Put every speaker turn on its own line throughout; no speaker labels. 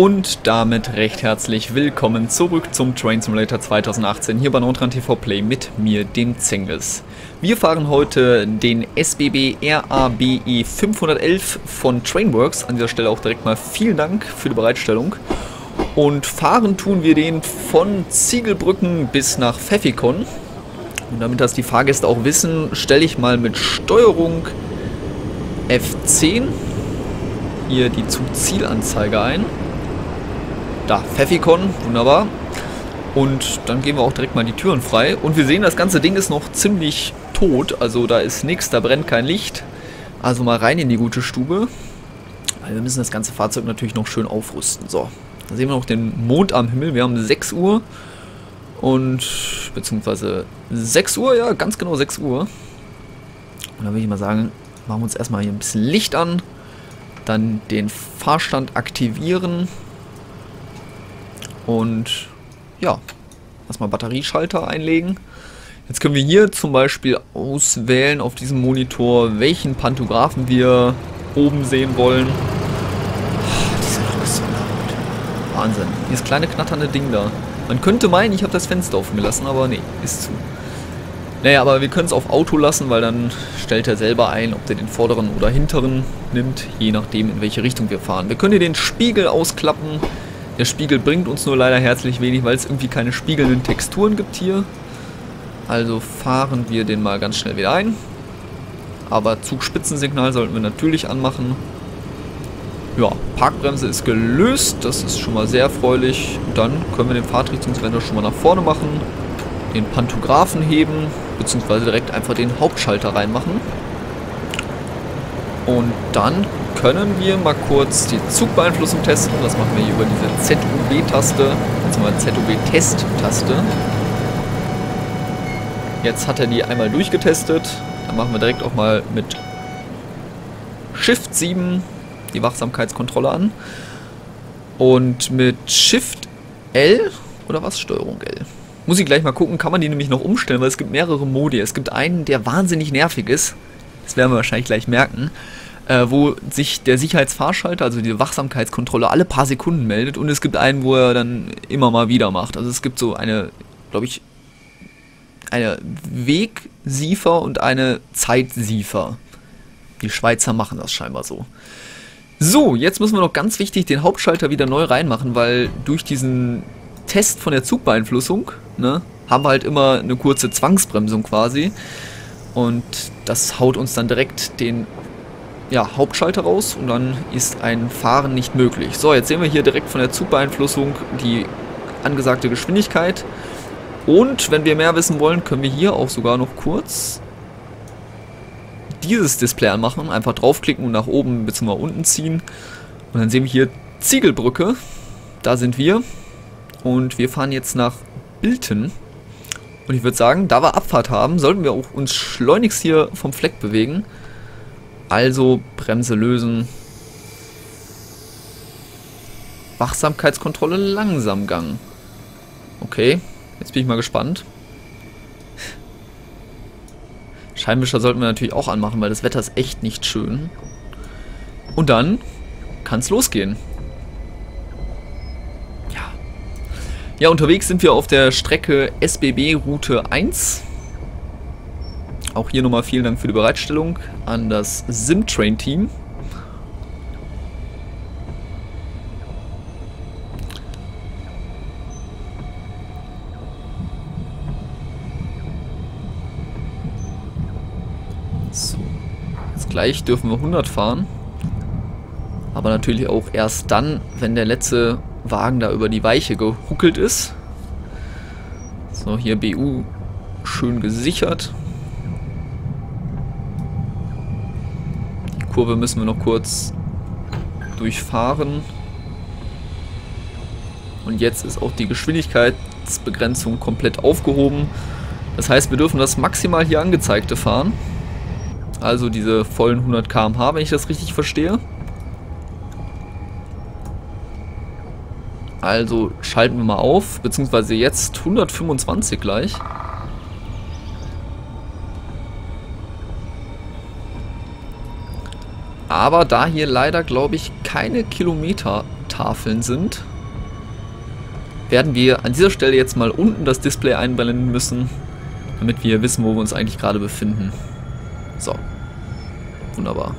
Und damit recht herzlich willkommen zurück zum Train Simulator 2018 hier bei Nordrhein TV Play mit mir, dem Zengis. Wir fahren heute den SBB RABE 511 von Trainworks. An dieser Stelle auch direkt mal vielen Dank für die Bereitstellung. Und fahren tun wir den von Ziegelbrücken bis nach Pfeffikon. Und damit das die Fahrgäste auch wissen, stelle ich mal mit Steuerung F10 hier die Zugzielanzeige ein. Da, Pfeffikon, wunderbar. Und dann gehen wir auch direkt mal die Türen frei. Und wir sehen, das ganze Ding ist noch ziemlich tot. Also da ist nichts, da brennt kein Licht. Also mal rein in die gute Stube. Weil wir müssen das ganze Fahrzeug natürlich noch schön aufrüsten. So, da sehen wir noch den Mond am Himmel. Wir haben 6 Uhr. Und, beziehungsweise 6 Uhr, ja, ganz genau 6 Uhr. Und dann würde ich mal sagen, machen wir uns erstmal hier ein bisschen Licht an. Dann den Fahrstand aktivieren. Und ja, erstmal Batterieschalter einlegen. Jetzt können wir hier zum Beispiel auswählen auf diesem Monitor, welchen Pantographen wir oben sehen wollen. Oh, diese Lok ist so laut. Wahnsinn. Dieses kleine knatternde Ding da. Man könnte meinen, ich habe das Fenster offen gelassen, aber nee, ist zu. Naja, aber wir können es auf Auto lassen, weil dann stellt er selber ein, ob der den vorderen oder hinteren nimmt, je nachdem, in welche Richtung wir fahren. Wir können hier den Spiegel ausklappen. Der Spiegel bringt uns nur leider herzlich wenig, weil es irgendwie keine spiegelnden Texturen gibt hier. Also fahren wir den mal ganz schnell wieder ein. Aber Zugspitzensignal sollten wir natürlich anmachen. Ja, Parkbremse ist gelöst. Das ist schon mal sehr erfreulich. Dann können wir den Fahrtrichtungswender schon mal nach vorne machen. Den Pantographen heben. Beziehungsweise direkt einfach den Hauptschalter reinmachen. Und dann können wir mal kurz die Zugbeeinflussung testen. Das machen wir hier über diese ZUB-Taste, beziehungsweise ZUB-Test-Taste. Jetzt hat er die einmal durchgetestet. Dann machen wir direkt auch mal mit Shift 7 die Wachsamkeitskontrolle an. Und mit Shift L oder was? Steuerung L. Muss ich gleich mal gucken, kann man die nämlich noch umstellen, weil es gibt mehrere Modi. Es gibt einen, der wahnsinnig nervig ist. Das werden wir wahrscheinlich gleich merken äh, wo sich der Sicherheitsfahrschalter, also die Wachsamkeitskontrolle, alle paar Sekunden meldet und es gibt einen, wo er dann immer mal wieder macht. Also es gibt so eine, glaube ich, eine Wegsiefer und eine Zeitsiefer. Die Schweizer machen das scheinbar so. So, jetzt müssen wir noch ganz wichtig den Hauptschalter wieder neu reinmachen, weil durch diesen Test von der Zugbeeinflussung, ne, haben wir halt immer eine kurze Zwangsbremsung quasi. Und das haut uns dann direkt den ja, Hauptschalter raus und dann ist ein Fahren nicht möglich. So, jetzt sehen wir hier direkt von der Zugbeeinflussung die angesagte Geschwindigkeit. Und wenn wir mehr wissen wollen, können wir hier auch sogar noch kurz dieses Display anmachen. Einfach draufklicken und nach oben bzw. unten ziehen. Und dann sehen wir hier Ziegelbrücke. Da sind wir. Und wir fahren jetzt nach Bilten. Und ich würde sagen, da wir Abfahrt haben, sollten wir auch uns schleunigst hier vom Fleck bewegen. Also Bremse lösen. Wachsamkeitskontrolle Langsamgang. Okay, jetzt bin ich mal gespannt. Scheinwischer sollten wir natürlich auch anmachen, weil das Wetter ist echt nicht schön. Und dann kann es losgehen. Ja, unterwegs sind wir auf der Strecke SBB Route 1. Auch hier nochmal vielen Dank für die Bereitstellung an das Simtrain-Team. So, jetzt gleich dürfen wir 100 fahren. Aber natürlich auch erst dann, wenn der letzte Wagen da über die Weiche gehuckelt ist. So, hier BU schön gesichert. Kurve müssen wir noch kurz durchfahren. Und jetzt ist auch die Geschwindigkeitsbegrenzung komplett aufgehoben. Das heißt, wir dürfen das maximal hier angezeigte fahren. Also diese vollen 100 km/h, wenn ich das richtig verstehe. Also schalten wir mal auf, beziehungsweise jetzt 125 gleich. Aber da hier leider, glaube ich, keine Kilometer Tafeln sind, werden wir an dieser Stelle jetzt mal unten das Display einblenden müssen, damit wir wissen, wo wir uns eigentlich gerade befinden. So. Wunderbar.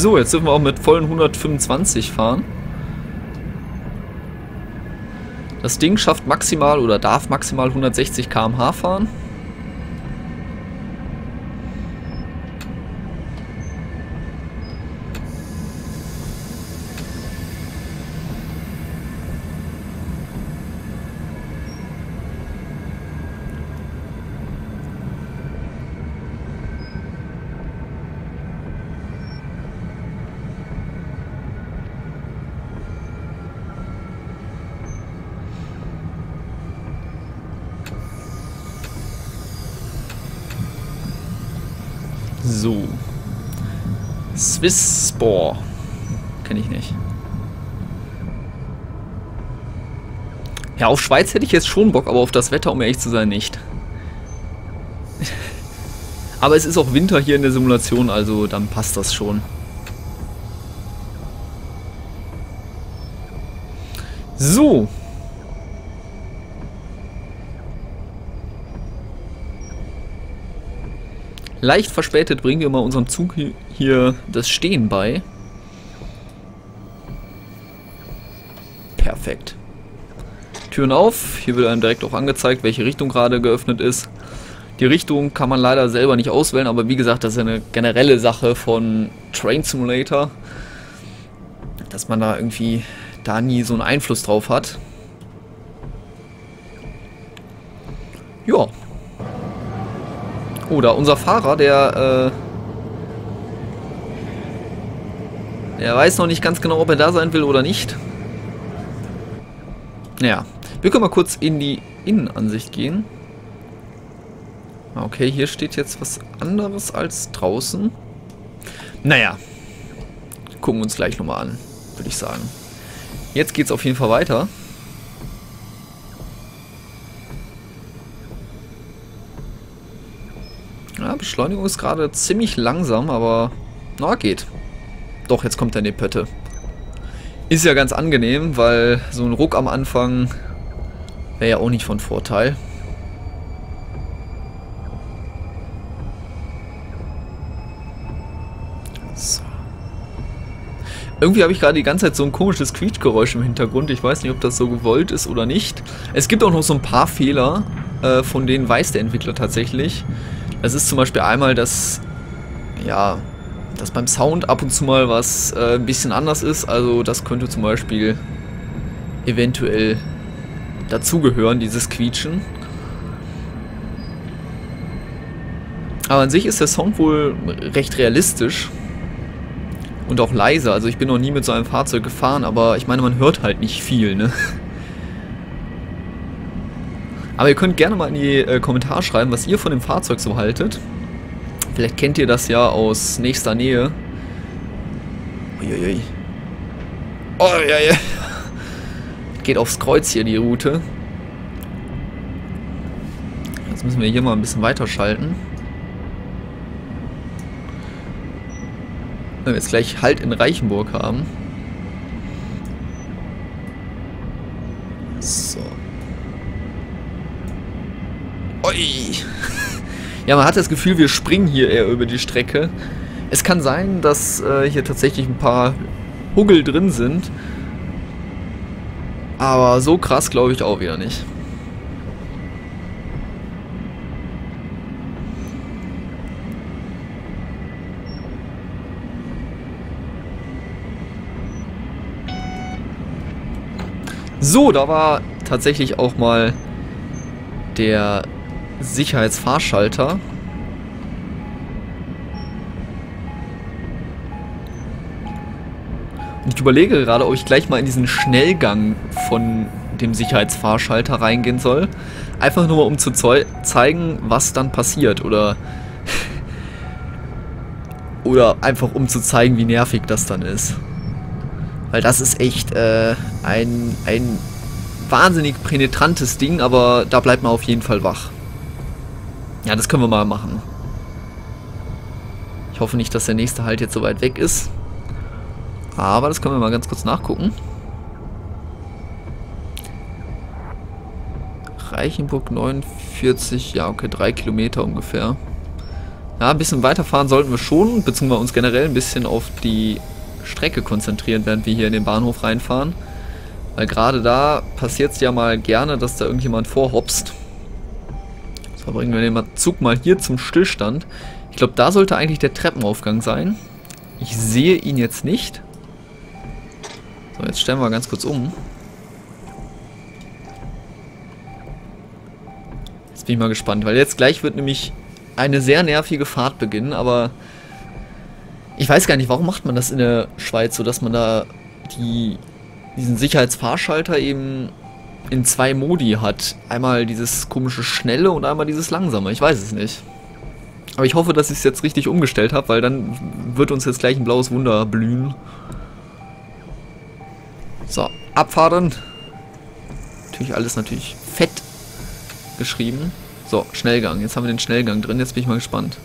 So, jetzt dürfen wir auch mit vollen 125 fahren. Das Ding schafft maximal oder darf maximal 160 km/h fahren. So. Swiss Spore. Kenne ich nicht. Ja, auf Schweiz hätte ich jetzt schon Bock, aber auf das Wetter, um ehrlich zu sein, nicht. aber es ist auch Winter hier in der Simulation, also dann passt das schon. So, Leicht verspätet bringen wir mal unserem Zug hier das Stehen bei. Perfekt. Türen auf. Hier wird einem direkt auch angezeigt, welche Richtung gerade geöffnet ist. Die Richtung kann man leider selber nicht auswählen, aber wie gesagt, das ist eine generelle Sache von Train Simulator. Dass man da irgendwie da nie so einen Einfluss drauf hat. Ja, oder unser Fahrer, der, äh, der weiß noch nicht ganz genau, ob er da sein will oder nicht. Naja, wir können mal kurz in die Innenansicht gehen. Okay, hier steht jetzt was anderes als draußen. Naja, gucken wir uns gleich nochmal an, würde ich sagen. Jetzt geht es auf jeden Fall weiter. Beschleunigung ist gerade ziemlich langsam, aber na, geht. Doch, jetzt kommt er in die Pötte. Ist ja ganz angenehm, weil so ein Ruck am Anfang wäre ja auch nicht von Vorteil. So. Irgendwie habe ich gerade die ganze Zeit so ein komisches Quietschgeräusch im Hintergrund. Ich weiß nicht, ob das so gewollt ist oder nicht. Es gibt auch noch so ein paar Fehler, äh, von denen weiß der Entwickler tatsächlich. Es ist zum Beispiel einmal, dass, ja, dass beim Sound ab und zu mal was äh, ein bisschen anders ist. Also das könnte zum Beispiel eventuell dazugehören, dieses Quietschen. Aber an sich ist der Sound wohl recht realistisch. Und auch leise. Also ich bin noch nie mit so einem Fahrzeug gefahren, aber ich meine, man hört halt nicht viel, ne? Aber ihr könnt gerne mal in die äh, Kommentare schreiben, was ihr von dem Fahrzeug so haltet. Vielleicht kennt ihr das ja aus nächster Nähe. Uiuiui. Oh, ja, ja. Geht aufs Kreuz hier die Route. Jetzt müssen wir hier mal ein bisschen weiterschalten. Wenn wir jetzt gleich Halt in Reichenburg haben. So. Ui. Ja, man hat das Gefühl, wir springen hier eher über die Strecke. Es kann sein, dass äh, hier tatsächlich ein paar Huggel drin sind. Aber so krass glaube ich auch wieder nicht. So, da war tatsächlich auch mal der Sicherheitsfahrschalter. Und ich überlege gerade, ob ich gleich mal in diesen Schnellgang von dem Sicherheitsfahrschalter reingehen soll. Einfach nur mal, um zu zeigen, was dann passiert. Oder, oder einfach um zu zeigen, wie nervig das dann ist. Weil das ist echt äh, ein, ein wahnsinnig penetrantes Ding, aber da bleibt man auf jeden Fall wach. Ja, das können wir mal machen. Ich hoffe nicht, dass der nächste Halt jetzt so weit weg ist. Aber das können wir mal ganz kurz nachgucken. Reichenburg 49, ja okay, drei Kilometer ungefähr. Ja, ein bisschen weiterfahren sollten wir schon, beziehungsweise uns generell ein bisschen auf die Strecke konzentrieren, während wir hier in den Bahnhof reinfahren. Weil gerade da passiert es ja mal gerne, dass da irgendjemand vorhopst. So, bringen wir den Zug mal hier zum Stillstand. Ich glaube, da sollte eigentlich der Treppenaufgang sein. Ich sehe ihn jetzt nicht. So, jetzt stellen wir ganz kurz um. Jetzt bin ich mal gespannt, weil jetzt gleich wird nämlich eine sehr nervige Fahrt beginnen, aber ich weiß gar nicht, warum macht man das in der Schweiz so, dass man da die, diesen Sicherheitsfahrschalter eben in zwei Modi hat. Einmal dieses komische Schnelle und einmal dieses Langsame. Ich weiß es nicht. Aber ich hoffe, dass ich es jetzt richtig umgestellt habe, weil dann wird uns jetzt gleich ein blaues Wunder blühen. So, abfahren. Natürlich alles natürlich fett geschrieben. So, Schnellgang. Jetzt haben wir den Schnellgang drin. Jetzt bin ich mal gespannt.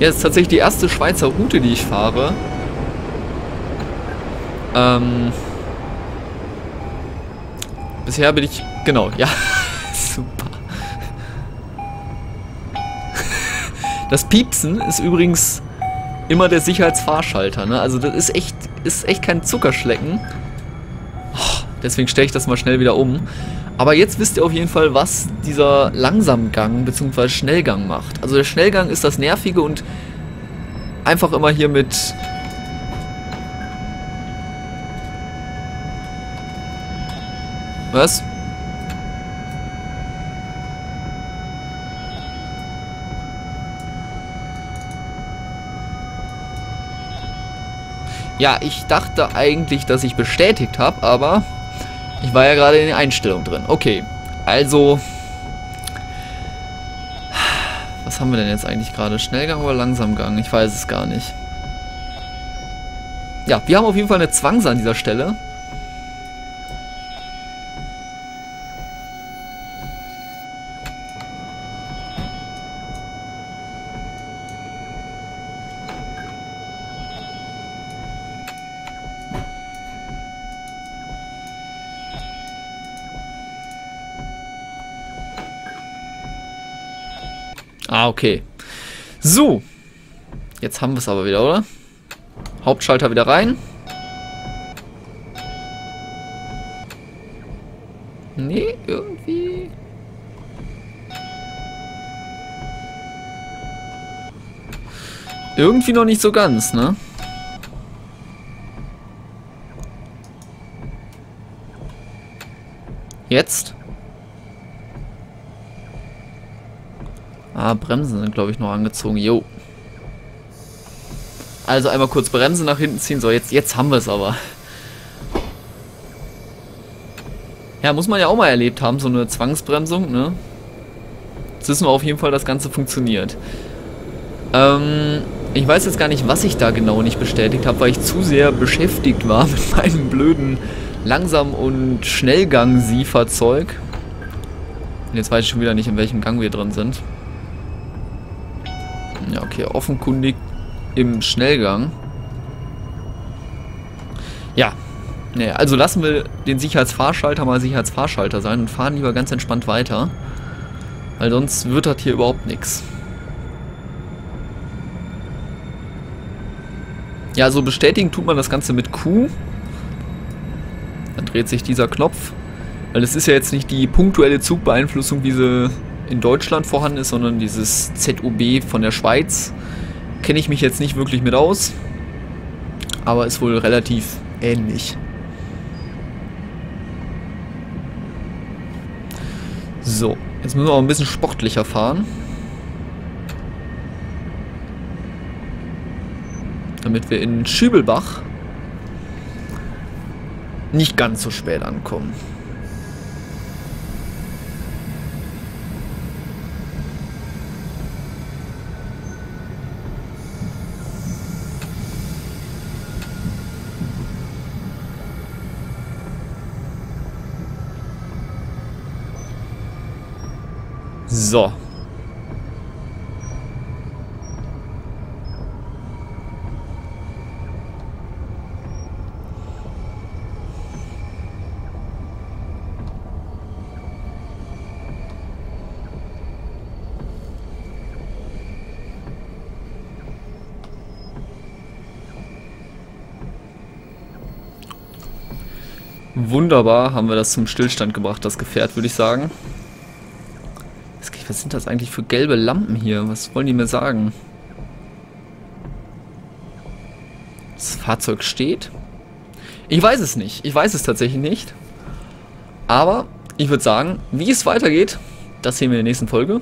Ja, das ist tatsächlich die erste Schweizer Route, die ich fahre. Ähm, bisher bin ich... Genau, ja. Super. Das Piepsen ist übrigens immer der Sicherheitsfahrschalter, ne? Also das ist echt, ist echt kein Zuckerschlecken. Oh, deswegen stelle ich das mal schnell wieder um. Aber jetzt wisst ihr auf jeden Fall, was dieser Langsamgang bzw. Schnellgang macht. Also der Schnellgang ist das Nervige und einfach immer hier mit... Was? Ja, ich dachte eigentlich, dass ich bestätigt habe, aber ich war ja gerade in den Einstellungen drin. Okay, also... Was haben wir denn jetzt eigentlich gerade? Schnellgang oder Langsamgang? Ich weiß es gar nicht. Ja, wir haben auf jeden Fall eine Zwangs an dieser Stelle. Ah, okay. So. Jetzt haben wir es aber wieder, oder? Hauptschalter wieder rein. Nee, irgendwie... Irgendwie noch nicht so ganz, ne? Jetzt? Ah, Bremsen sind, glaube ich, noch angezogen. Jo. Also einmal kurz Bremse nach hinten ziehen. So, jetzt, jetzt haben wir es aber. Ja, muss man ja auch mal erlebt haben, so eine Zwangsbremsung, ne? Jetzt wissen wir auf jeden Fall, dass das Ganze funktioniert. Ähm, ich weiß jetzt gar nicht, was ich da genau nicht bestätigt habe, weil ich zu sehr beschäftigt war mit meinem blöden Langsam- und Schnellgang-Sie-Fahrzeug. Und jetzt weiß ich schon wieder nicht, in welchem Gang wir drin sind. Ja, okay, offenkundig im Schnellgang. Ja, nee, also lassen wir den Sicherheitsfahrschalter mal Sicherheitsfahrschalter sein und fahren lieber ganz entspannt weiter. Weil sonst wird das hier überhaupt nichts. Ja, also bestätigen tut man das Ganze mit Q. Dann dreht sich dieser Knopf. Weil es ist ja jetzt nicht die punktuelle Zugbeeinflussung, wie sie in Deutschland vorhanden ist, sondern dieses ZUB von der Schweiz. Kenne ich mich jetzt nicht wirklich mit aus, aber ist wohl relativ ähnlich. So, jetzt müssen wir auch ein bisschen sportlicher fahren. Damit wir in Schübelbach nicht ganz so spät ankommen. So. Wunderbar haben wir das zum Stillstand gebracht, das Gefährt, würde ich sagen. Was sind das eigentlich für gelbe Lampen hier? Was wollen die mir sagen? Das Fahrzeug steht? Ich weiß es nicht. Ich weiß es tatsächlich nicht. Aber ich würde sagen, wie es weitergeht, das sehen wir in der nächsten Folge.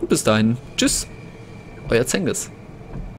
Und bis dahin, tschüss, euer Zengis.